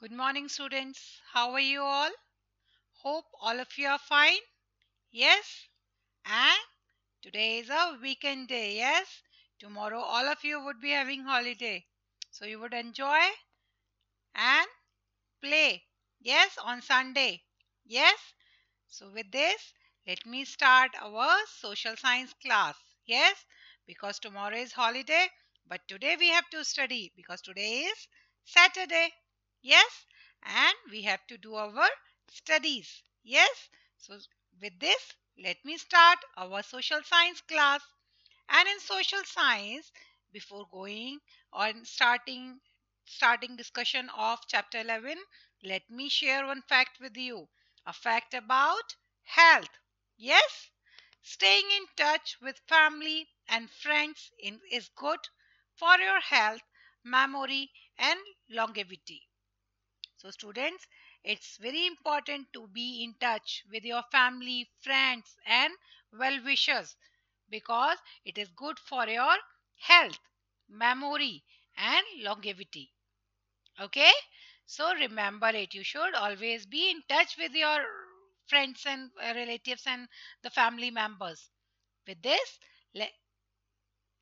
Good morning, students. How are you all? Hope all of you are fine. Yes? And today is a weekend day. Yes? Tomorrow, all of you would be having holiday. So you would enjoy and play. Yes? On Sunday. Yes? So, with this, let me start our social science class. Yes? Because tomorrow is holiday. But today we have to study because today is Saturday. Yes? And we have to do our studies. Yes? So, with this, let me start our social science class. And in social science, before going on starting starting discussion of chapter 11, let me share one fact with you. A fact about health. Yes? Staying in touch with family and friends in, is good for your health, memory, and longevity. So, students, it's very important to be in touch with your family, friends, and well wishers because it is good for your health, memory, and longevity. Okay, so remember it. You should always be in touch with your friends and uh, relatives and the family members. With this,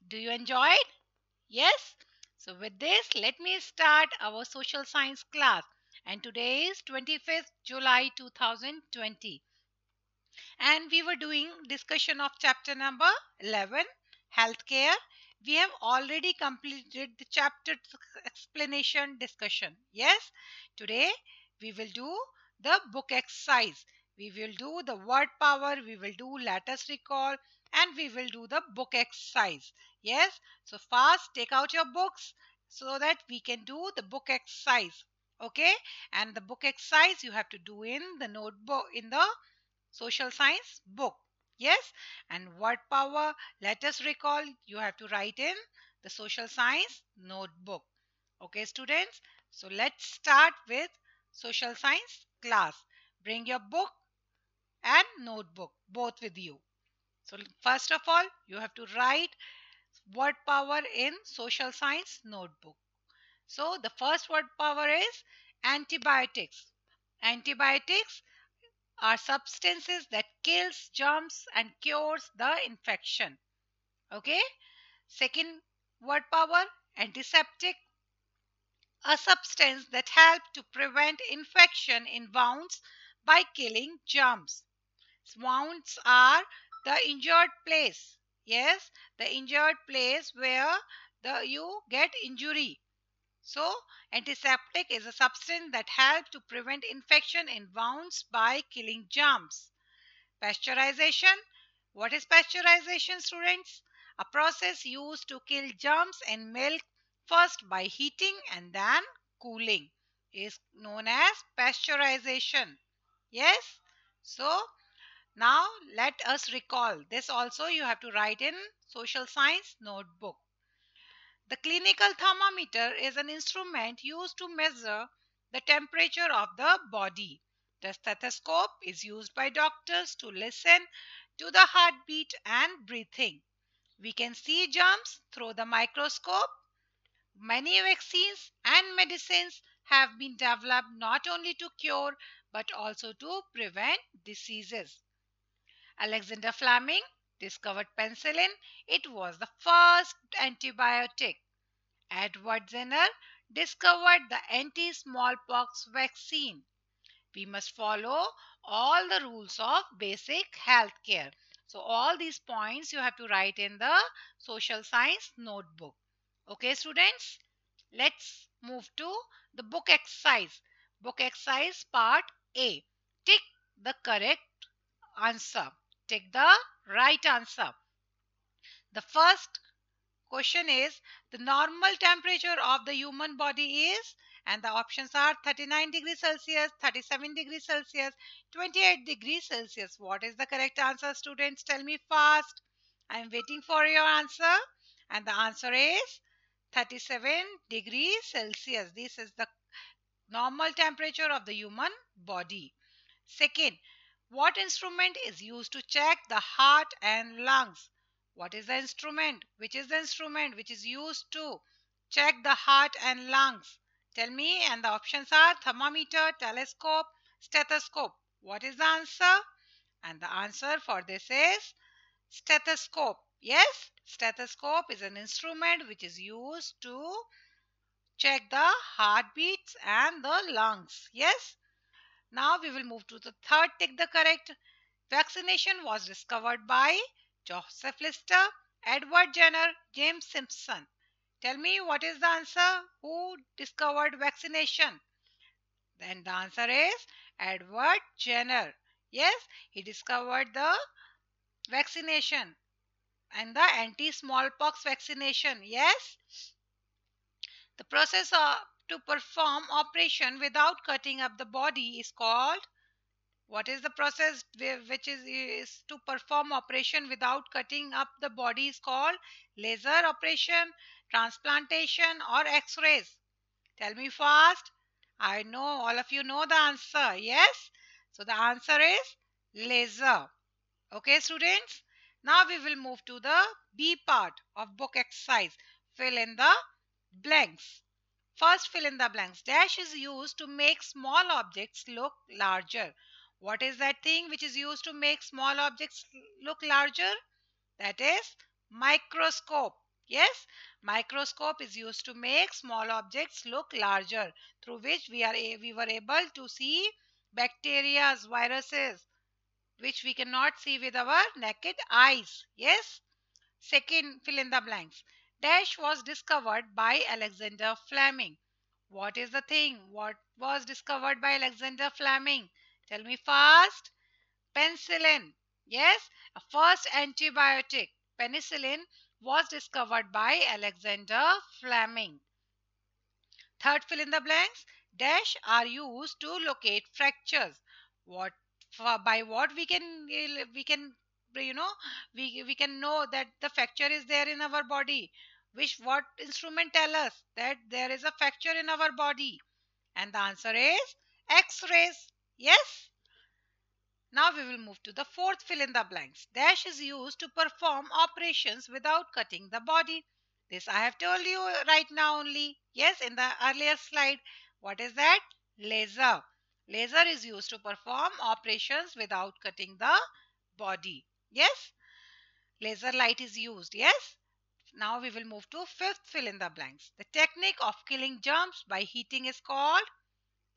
do you enjoy it? Yes? So, with this, let me start our social science class and today is 25th July 2020 and we were doing discussion of chapter number 11 healthcare. We have already completed the chapter explanation discussion. Yes today we will do the book exercise. We will do the word power we will do latest recall and we will do the book exercise. Yes so fast take out your books so that we can do the book exercise okay? And the book exercise you have to do in the notebook in the social science book yes? And word power let us recall you have to write in the social science notebook okay students? So let's start with social science class. Bring your book and notebook both with you. So first of all you have to write word power in social science notebook so the first word power is antibiotics. Antibiotics are substances that kills germs and cures the infection. Okay. Second word power antiseptic a substance that help to prevent infection in wounds by killing germs. Wounds are the injured place. Yes, the injured place where the you get injury so, antiseptic is a substance that helps to prevent infection in wounds by killing germs. Pasteurization. What is pasteurization, students? A process used to kill germs in milk first by heating and then cooling is known as pasteurization. Yes? So, now let us recall. This also you have to write in social science notebook. The clinical thermometer is an instrument used to measure the temperature of the body. The stethoscope is used by doctors to listen to the heartbeat and breathing. We can see germs through the microscope. Many vaccines and medicines have been developed not only to cure but also to prevent diseases. Alexander Fleming discovered penicillin. It was the first antibiotic. Edward Jenner discovered the anti-smallpox vaccine. We must follow all the rules of basic health care. So all these points you have to write in the social science notebook. Okay students, let's move to the book exercise. Book exercise part A. Tick the correct answer. Take the right answer. The first question is the normal temperature of the human body is and the options are 39 degrees Celsius, 37 degrees Celsius, 28 degrees Celsius. What is the correct answer students? Tell me fast. I am waiting for your answer and the answer is 37 degrees Celsius. This is the normal temperature of the human body. Second, what instrument is used to check the heart and lungs? What is the instrument? Which is the instrument which is used to check the heart and lungs? Tell me, and the options are thermometer, telescope, stethoscope. What is the answer? And the answer for this is stethoscope. Yes, stethoscope is an instrument which is used to check the heartbeats and the lungs. Yes. Now we will move to the third tick the correct. Vaccination was discovered by Joseph Lister, Edward Jenner, James Simpson. Tell me what is the answer? Who discovered vaccination? Then the answer is Edward Jenner. Yes, he discovered the vaccination and the anti-smallpox vaccination. Yes. The process of, to perform operation without cutting up the body is called what is the process which is, is to perform operation without cutting up the body is called laser operation transplantation or x-rays? Tell me fast. I know all of you know the answer. Yes. So the answer is laser. Okay students. Now we will move to the B part of book exercise. Fill in the blanks. First fill in the blanks. Dash is used to make small objects look larger. What is that thing which is used to make small objects look larger? That is microscope. Yes, microscope is used to make small objects look larger through which we are we were able to see bacteria, viruses which we cannot see with our naked eyes. Yes. Second fill in the blanks. Dash was discovered by Alexander Fleming. What is the thing? What was discovered by Alexander Fleming? Tell me fast. Penicillin. Yes, a first antibiotic. Penicillin was discovered by Alexander Fleming. Third fill in the blanks. Dash are used to locate fractures. What by what we can we can you know we we can know that the fracture is there in our body. Which what instrument tell us that there is a fracture in our body? And the answer is X-rays. Yes. Now we will move to the fourth fill in the blanks. Dash is used to perform operations without cutting the body. This I have told you right now only. Yes, in the earlier slide. What is that? Laser. Laser is used to perform operations without cutting the body. Yes. Laser light is used. Yes. Now we will move to fifth fill in the blanks. The technique of killing germs by heating is called.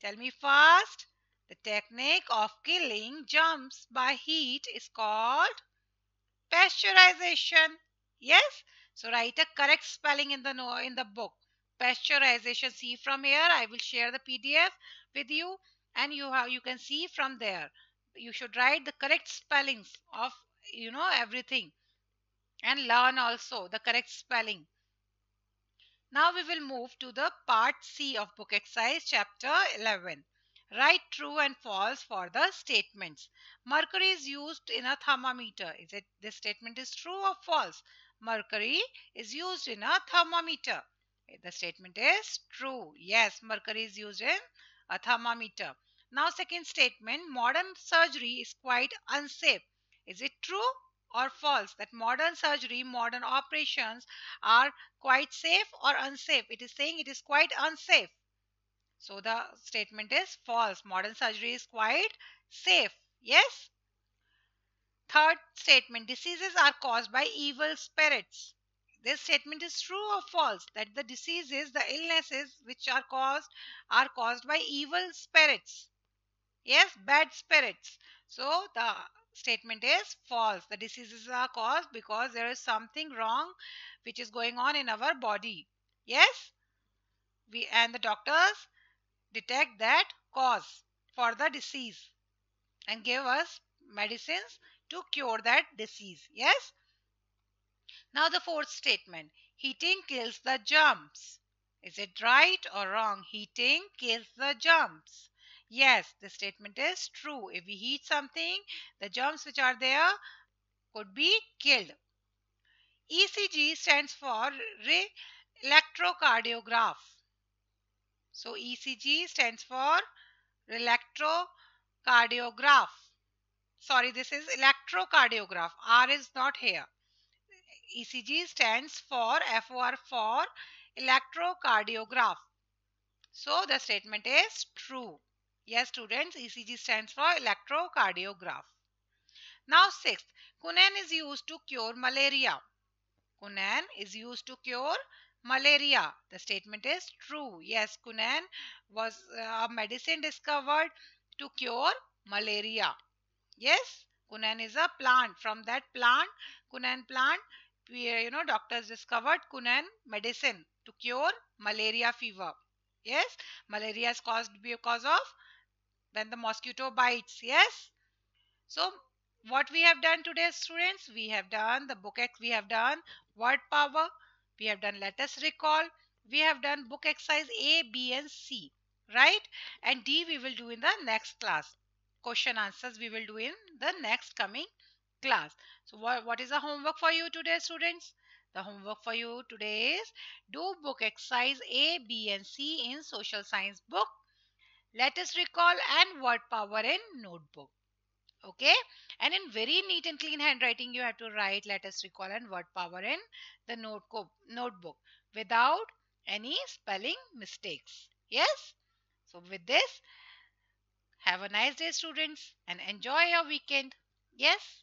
Tell me fast. The technique of killing germs by heat is called pasteurization. Yes. So write a correct spelling in the in the book. Pasteurization. See from here. I will share the PDF with you, and you have you can see from there. You should write the correct spellings of you know everything, and learn also the correct spelling. Now we will move to the part C of book exercise chapter 11. Write true and false for the statements. Mercury is used in a thermometer. Is it this statement is true or false? Mercury is used in a thermometer. The statement is true. Yes, mercury is used in a thermometer. Now second statement, modern surgery is quite unsafe. Is it true or false that modern surgery, modern operations are quite safe or unsafe? It is saying it is quite unsafe. So the statement is false. Modern surgery is quite safe. Yes. Third statement. Diseases are caused by evil spirits. This statement is true or false that the diseases, the illnesses which are caused are caused by evil spirits. Yes, bad spirits. So the statement is false. The diseases are caused because there is something wrong which is going on in our body. Yes. We and the doctors detect that cause for the disease and give us medicines to cure that disease. Yes. Now the fourth statement. Heating kills the germs. Is it right or wrong? Heating kills the germs. Yes, the statement is true. If we heat something, the germs which are there could be killed. ECG stands for Re electrocardiograph. So ECG stands for electrocardiograph. Sorry, this is electrocardiograph. R is not here. ECG stands for FOR for electrocardiograph. So the statement is true. Yes, students, ECG stands for electrocardiograph. Now, sixth, Quinine is used to cure malaria. Quinine is used to cure malaria. The statement is true. Yes, quinine was uh, a medicine discovered to cure malaria. Yes, quinine is a plant. From that plant, quinine plant, you know, doctors discovered quinine medicine to cure malaria fever. Yes, malaria is caused because of when the mosquito bites. Yes. So what we have done today students we have done the book we have done word power we have done let us recall we have done book exercise a b and c right and d we will do in the next class question answers we will do in the next coming class so what, what is the homework for you today students the homework for you today is do book exercise a b and c in social science book let us recall and word power in notebook. Okay? And in very neat and clean handwriting you have to write let us recall and word power in the notebook without any spelling mistakes. Yes? So with this have a nice day students and enjoy your weekend. Yes